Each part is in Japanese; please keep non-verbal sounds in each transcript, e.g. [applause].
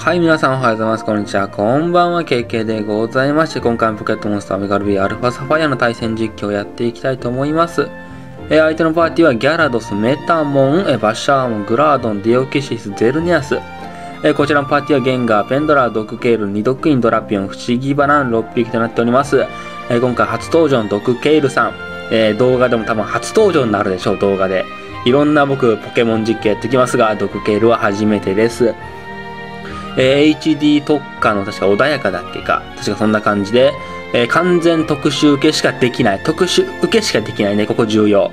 はい、皆さんおはようございます。こんにちは。こんばんは、KK でございまして、今回もポケットモンスターメガルビーアルファサファイアの対戦実況をやっていきたいと思います。え相手のパーティーはギャラドス、メタモン、えバシャーモン、グラードン、ディオキシス、ゼルニアス。えこちらのパーティーはゲンガー、ペンドラー、ドクケール、ニドクイン、ドラピオン、不思議バナン6匹となっております。え今回初登場のドクケールさん。え動画でも多分初登場になるでしょう、動画で。いろんな僕、ポケモン実況やってきますが、ドクケールは初めてです。えー、HD 特化の確か穏やかだっけか、確かそんな感じで、えー、完全特殊受けしかできない、特殊受けしかできないね、ここ重要。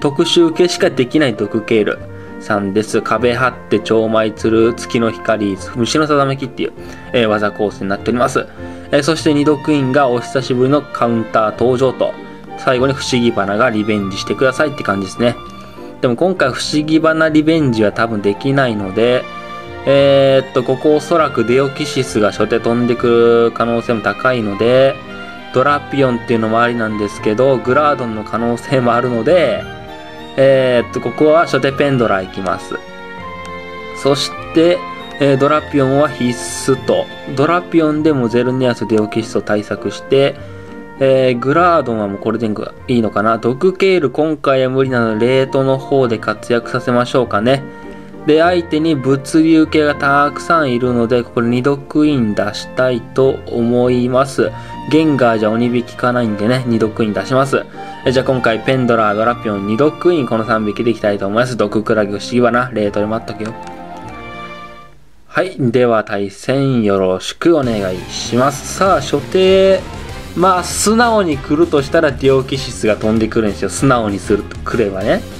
特殊受けしかできない毒ケールさんです。壁張って超舞する。月の光、虫の定めきっていう、えー、技コースになっております。えー、そして二度クイーンがお久しぶりのカウンター登場と、最後に不思議花がリベンジしてくださいって感じですね。でも今回不思議花リベンジは多分できないので、えー、っと、ここおそらくデオキシスが初手飛んでくる可能性も高いので、ドラピオンっていうのもありなんですけど、グラードンの可能性もあるので、えー、っと、ここは初手ペンドラ行きます。そして、えー、ドラピオンは必須と、ドラピオンでもゼルニアスデオキシスを対策して、えー、グラードンはもうこれでいいのかな。ドクケール今回は無理なので、レートの方で活躍させましょうかね。で、相手に物流系がたくさんいるので、これ2度クイン出したいと思います。ゲンガーじゃ鬼引きかないんでね、2度クイン出します。えじゃあ今回、ペンドラー、ドラピオン、2度クイン、この3匹でいきたいと思います。毒クラゲ不思議花、レートで待っとけよ。はい。では、対戦よろしくお願いします。さあ、所定、まあ、素直に来るとしたらデオキシスが飛んでくるんですよ。素直にすると来ればね。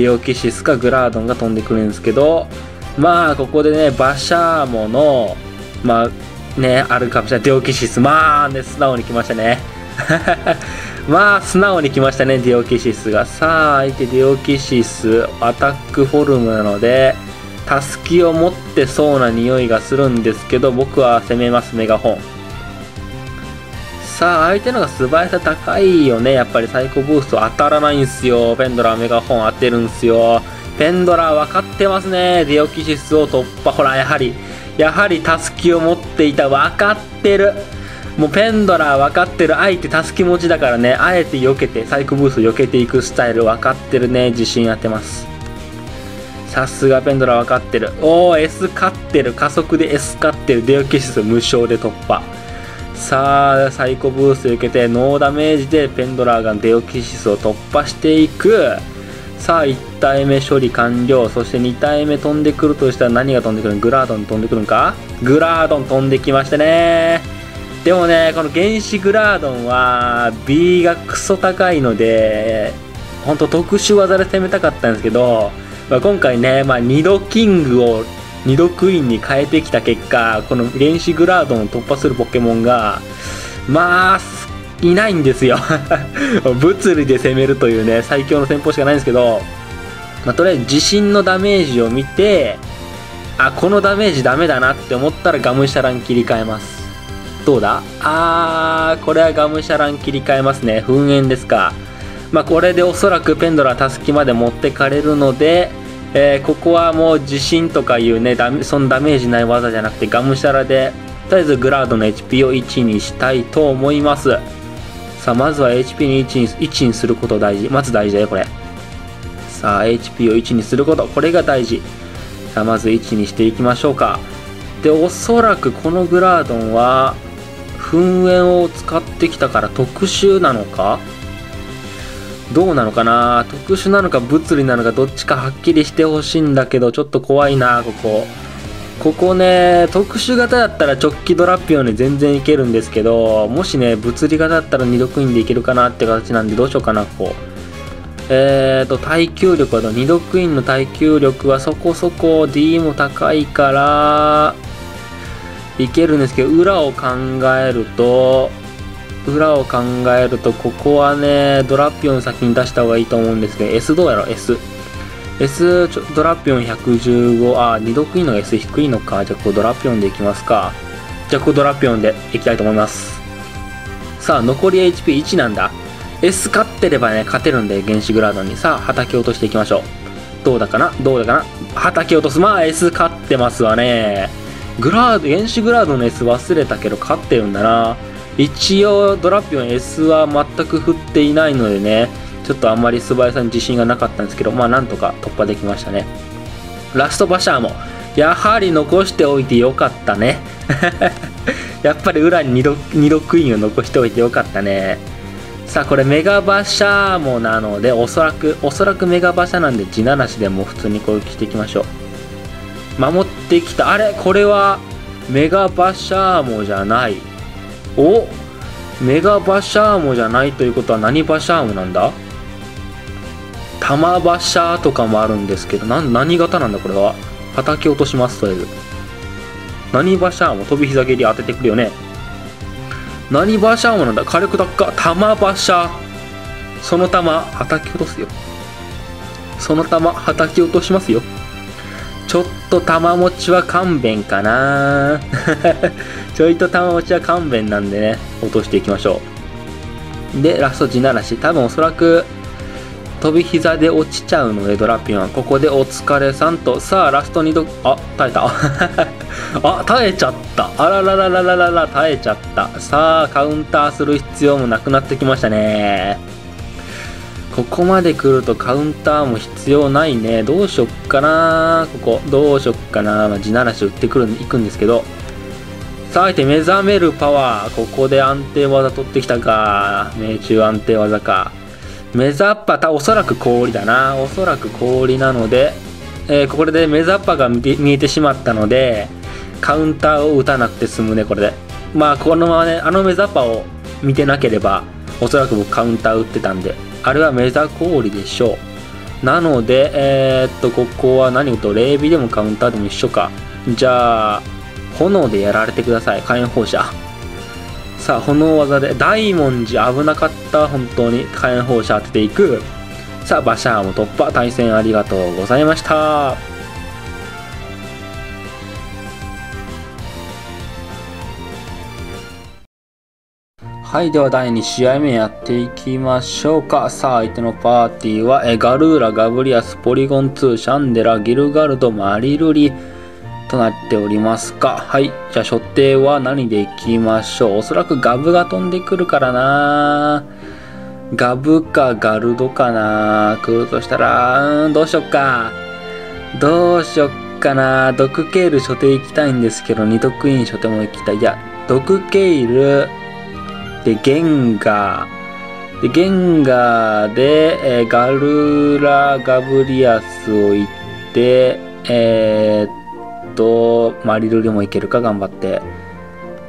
デオキシスかグラードンが飛んでくるんですけど、まあ、ここでね、バシャーモの、まあ、ね、あるかもしれない。デオキシス。まあ、ね、素直に来ましたね。[laughs] まあ、素直に来ましたね、ディオキシスが。さあ、相手ディオキシス、アタックフォルムなので、タスキを持ってそうな匂いがするんですけど、僕は攻めます、メガホン。さあ、相手のが素早さ高いよね。やっぱりサイコブースト当たらないんすよ。ペンドラメガホン当てるんすよ。ペンドラ分かってますね。デオキシスを突破。ほら、やはり、やはりタスキを持っていた。分かってる。もうペンドラ分かってる。相手タスキ持ちだからね。あえて避けて、サイコブースト避けていくスタイル分かってるね。自信当てます。さすがペンドラ分かってる。おー、S 勝ってる。加速で S 勝ってる。デオキシス無償で突破。さあサイコブースト受けてノーダメージでペンドラーがデオキシスを突破していく。さあ1体目処理完了そして2体目飛んでくるとしたら何が飛んでくるの？グラードン飛んでくるんか？グラードン飛んできましたね。でもねこの原子グラードンは B がクソ高いのでほんと特殊技で攻めたかったんですけど、まあ、今回ね、まあ、2度キングを2度クイーンに変えてきた結果この原子グラードンを突破するポケモンがまあいないんですよ。[laughs] 物理で攻めるというね最強の戦法しかないんですけど、まあ、とりあえず地震のダメージを見てあこのダメージダメだなって思ったらガムシャラン切り替えます。どうだ？あーこれはガムシャラン切り替えますね。噴煙ですか。まあこれでおそらくペンドラタスキまで持ってかれるのでえー、ここはもう地震とかいうねダメそのダメージない技じゃなくてがむしゃらでとりあえずグラードの HP を1にしたいと思います。さあまずは HP に 1, に1にすること大事。まず大事だよこれ。さあ HP を1にすること。これが大事。さあまず1にしていきましょうか。でおそらくこのグラードンは噴煙を使ってきたから特殊なのか？どうなのかな？特殊なのか物理なのかどっちかはっきりしてほしいんだけど、ちょっと怖いな、ここ。ここね、特殊型だったら直帰ドラッピオンで全然いけるんですけど、もしね、物理型だったら二度クインでいけるかなって形なんで、どうしようかな、ここ。えーと、耐久力は、二度クインの耐久力はそこそこ D も高いから、いけるんですけど、裏を考えると、裏を考えると、ここはね、ドラピオン先に出した方がいいと思うんですけど、S どうやろ ?S。S ドラピオン115、あ、二度クイーンの S 低いのか。じゃあ、こうドラピオンでいきますか。じゃあ、こうドラピオンでいきたいと思います。さあ、残り HP1 なんだ。S 勝ってればね、勝てるんで、原子グラードに。さあ、畑落としていきましょう。どうだかな？どうだかな？畑落とす。まあ、S 勝ってますわね。グラード原子グラードの S 忘れたけど勝ってるんだな一応ドラピオン S は全く振っていないのでねちょっとあんまり素早さに自信がなかったんですけどまあなんとか突破できましたね。ラストバシャーもやはり残しておいてよかったね。[laughs] やっぱり裏に 2, 度2度クイーンを残しておいてよかったね。さあこれメガバシャーモなのでおそらくおそらくメガバシャなんで地ならしでも普通に攻撃していきましょう。守ってきた。あれこれはメガバシャーモじゃない。おメガバシャーモじゃないということは何バシャーモなんだ？玉バシャーとかもあるんですけどな何型なんだこれは？叩き落としますとりあえず何バシャーモ飛び膝蹴り当ててくるよね。何バシャーモなんだ？火力高玉バシャー。その玉叩き落とすよ。その玉叩き落としますよ。ちょっと玉持ちは勘弁かな。ちょいと玉持ちは勘弁なんでね落としていきましょう。でラスト地ならし。多分おそらく飛び膝で落ちちゃうのでドラピオンここでお疲れさんと。さあラスト2度。あ耐えた。[laughs] あ耐えちゃった。あららららららら耐えちゃった。さあカウンターする必要もなくなってきましたね。ここまで来るとカウンターも必要ないね。どうしよっかな。ここどうしよっかな、まあ、地ならし打ってくる行くんですけど。さあ相手目覚めるパワーここで安定技取ってきたか。命中安定技か。メザッパたおそらく氷だな。おそらく氷なので、えー、これでメザッパが見えてしまったのでカウンターを打たなくて済むねこれで。まあこのままねあのメザッパを見てなければおそらく僕カウンター打ってたんであれはメザ氷でしょう。なのでえー、っとここは何と霊美でもカウンターでも一緒か。じゃあ炎でやられてください。火炎放射。さあ炎技で大文字危なかった本当に。火炎放射当てていく。さあバシャーも突破。対戦ありがとうございました。はいでは第2試合目やっていきましょうか。さあ相手のパーティーはえガルーラガブリアスポリゴン2シャンデラギルガルドマリルリ。となっておりますか。はい。じゃあ、所定は何でいきましょう。おそらくガブが飛んでくるからなガブかガルドかな来るとしたら、うん、どうしよっか。どうしよっかな毒ケール所定行きたいんですけど、二毒院所定も行きたい。いや、ドクケイル、で、ゲンガー、で、ゲンガーで、えー、ガルラ・ガブリアスを行って、えー、と、マリルリもいけるか頑張って。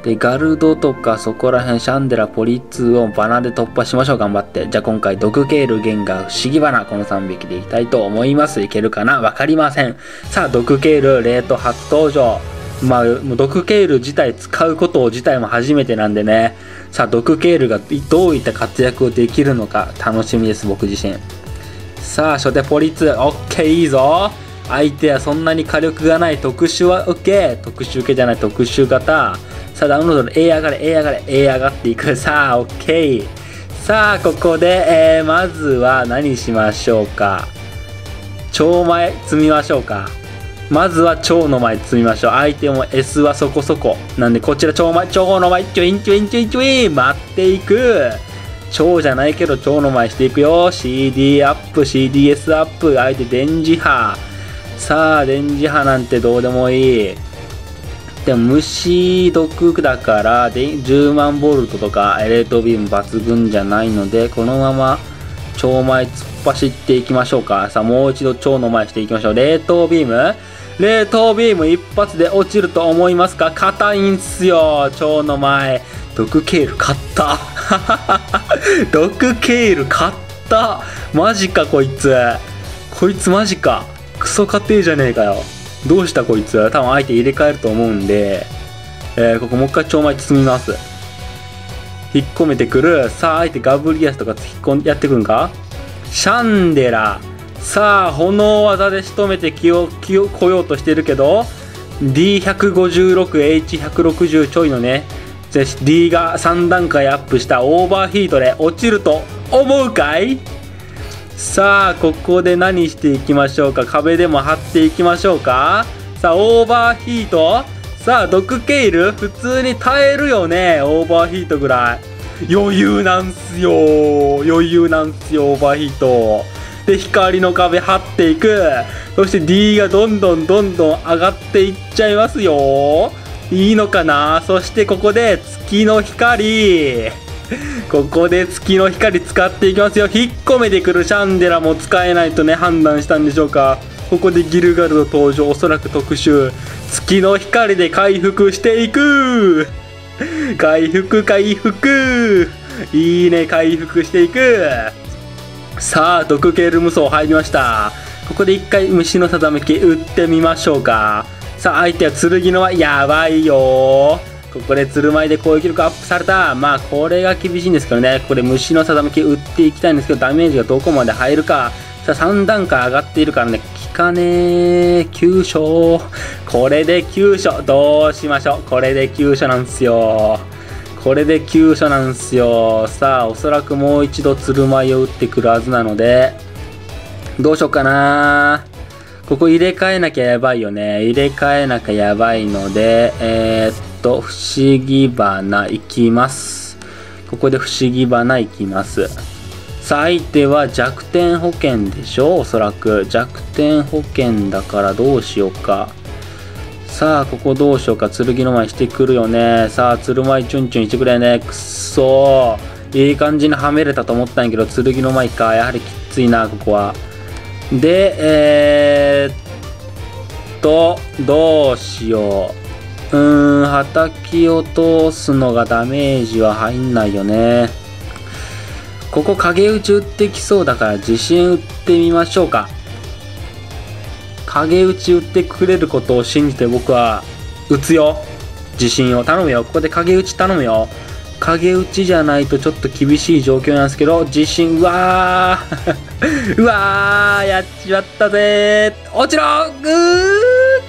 で、ガルドとかそこら辺、シャンデラ、ポリツーをバナで突破しましょう、頑張って。じゃあ今回、ドクケイル、ゲンガー、不思議花、この3匹でいきたいと思います。いけるかな？わかりません。さあ、毒ケール、レート初登場。まあ、もう毒ケール自体使うこと自体も初めてなんでね。さあ、毒ケールがどういった活躍をできるのか楽しみです、僕自身。さあ、初手ポリッツ、オッケーいいぞ。相手はそんなに火力がない特殊は受け特殊受けじゃない特殊型。さあダウンロードで A 上がれ A 上がれ A 上がっていく。さあ OK さあここで、えー、まずは何しましょうか。超前積みましょうか。まずは超の前積みましょう。相手も S はそこそこ。なんでこちら超前超の前ちょいんちょいんちょいんちょい待っていく。超じゃないけど超の前していくよ。CD アップ CDS アップ相手電磁波。さあ電磁波なんてどうでもいい。でも虫毒だからで10万ボルトとかエレートビーム抜群じゃないのでこのまま超前突っ走っていきましょうか。さあもう一度超の前していきましょう。冷凍ビーム？冷凍ビーム一発で落ちると思いますか？硬いんすよ。超の前。毒ケール買った。[laughs] 毒ケール買った。マジかこいつ。こいつマジか。クソ家庭じゃねえかよ。どうしたこいつ多分相手入れ替えると思うんで、えー、ここもう一回超前包みます。引っ込めてくる。さあ、相手ガブリアスとか引っ込んやってくんかシャンデラ。さあ、炎技で仕留めて気を、気を来ようとしてるけど、D156、H160 ちょいのね、D が3段階アップしたオーバーヒートで落ちると思うかい？さあここで何していきましょうか？壁でも張っていきましょうか？さあオーバーヒート？さあ、毒ケイル？普通に耐えるよね？オーバーヒートぐらい。余裕なんすよ。余裕なんすよ、オーバーヒート。で、光の壁張っていく。そして D がどんどんどんどん上がっていっちゃいますよ。いいのかな？そしてここで月の光。ここで月の光使っていきますよ。引っ込めてくるシャンデラも使えないとね、判断したんでしょうか。ここでギルガルド登場。おそらく特殊。月の光で回復していく回復回復いいね、回復していくさあ、毒系ル無双入りました。ここで一回虫の定めき打ってみましょうか。さあ、相手は剣のはやばいよここで鶴舞で攻撃力アップされた。まあ、これが厳しいんですけどね。ここで虫の定めき打っていきたいんですけど、ダメージがどこまで入るか。さあ、3段階上がっているからね、効かねえ。急所。これで急所。どうしましょう。これで急所なんですよ。これで急所なんですよ。さあ、おそらくもう一度鶴舞を打ってくるはずなので、どうしようかな。ここ入れ替えなきゃやばいよね。入れ替えなきゃやばいので、えー、っと、不思議花いきます。ここで不思議花いきます。さあ、相手は弱点保険でしょおそらく。弱点保険だからどうしようか。さあ、ここどうしようか。剣の前してくるよね。さあ、鶴舞チュンチュンしてくれね。くっそー。いい感じにはめれたと思ったんやけど、剣の前か。やはりきついな、ここは。で、えー、っと、どうしよう。うーん、はたき落とすのがダメージは入んないよね。ここ影打ち打ってきそうだから自信打ってみましょうか。影打ち打ってくれることを信じて僕は打つよ。自信を頼むよ。ここで影打ち頼むよ。影打ちじゃないとちょっと厳しい状況なんですけど、自信、うわー。[laughs] うわーやっちまったぜ。落ちろぐー。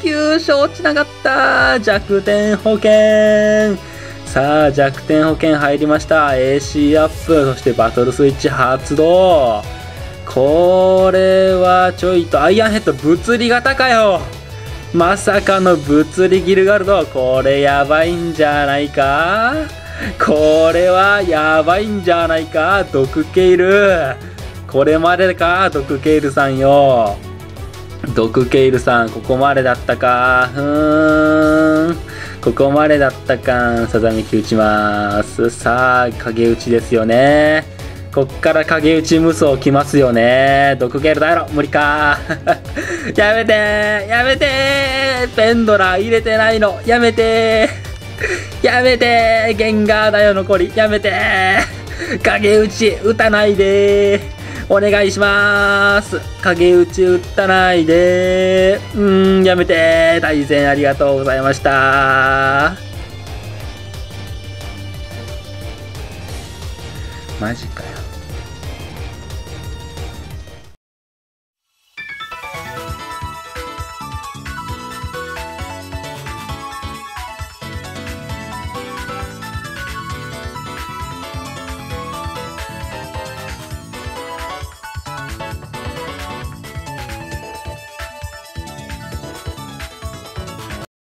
急所落ちなかった弱点保険。さあ、弱点保険入りました。AC アップ、そしてバトルスイッチ発動。これはちょいと、アイアンヘッド物理型かよ。まさかの物理ギルガルド。これやばいんじゃないか？これはやばいんじゃないか毒ケイル。これまでか毒ケイルさんよ。毒ケイルさんここまでだったか。ふーん。ここまでだったかさざめき打ちます。さあ影打ちですよね。こっから影打ち無双来ますよね。毒ケイルだろ。無理か。[laughs] やめてやめてペンドラ入れてないの。やめて [laughs] やめてゲンガーだよ残り。やめて。影打ち打たないで。お願いします。影打ち打たないで。うんやめて。大戦ありがとうございました。マジかよ。